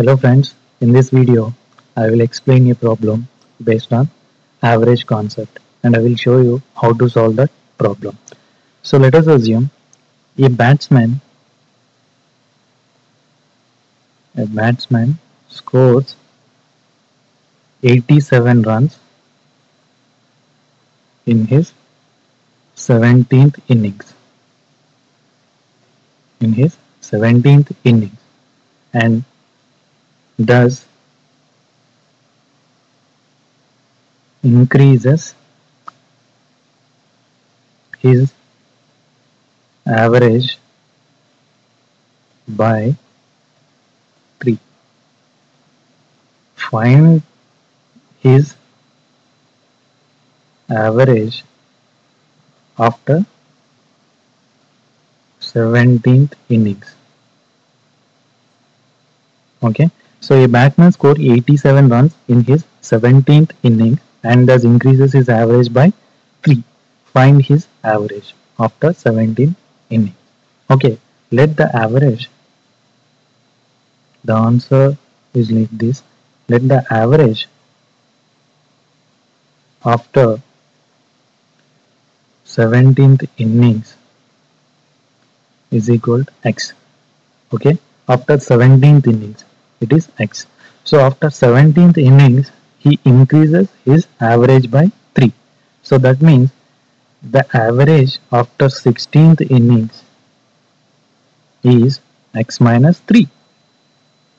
Hello friends, in this video I will explain a problem based on average concept and I will show you how to solve that problem. So let us assume a batsman a batsman scores 87 runs in his 17th innings. In his 17th innings. And thus increases his average by 3 find his average after 17th innings. Okay so a batsman scored 87 runs in his 17th inning and thus increases his average by 3. Find his average after 17 innings. Okay, let the average, the answer is like this. Let the average after 17th innings is equal to x. Okay, after 17th innings it is x. So after 17th innings, he increases his average by 3. So that means the average after 16th innings is x minus 3.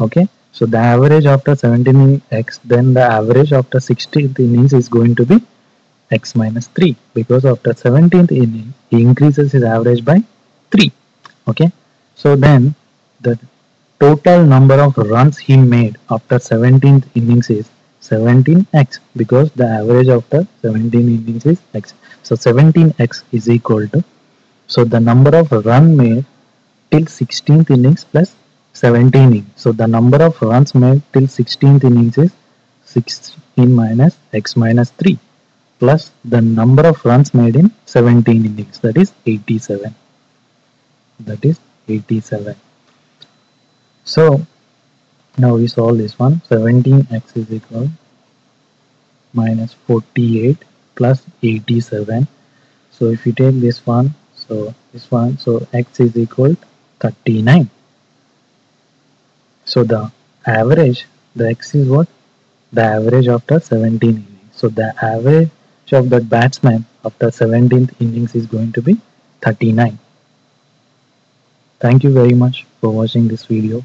Okay. So the average after 17 x, then the average after 16th innings is going to be x minus 3 because after 17th inning he increases his average by 3 okay so then the total number of runs he made after 17th innings is 17x because the average after 17 innings is x. So 17x is equal to so the number of run made till 16th innings plus 17 innings. So the number of runs made till 16th innings is 16 minus x minus 3 plus the number of runs made in 17 innings that is 87. That is 87. So now we solve this one. 17x is equal minus 48 plus 87 so if you take this one so this one so x is equal 39 so the average the x is what? The average after 17 innings. So the average of the batsman after 17th innings is going to be 39 thank you very much for watching this video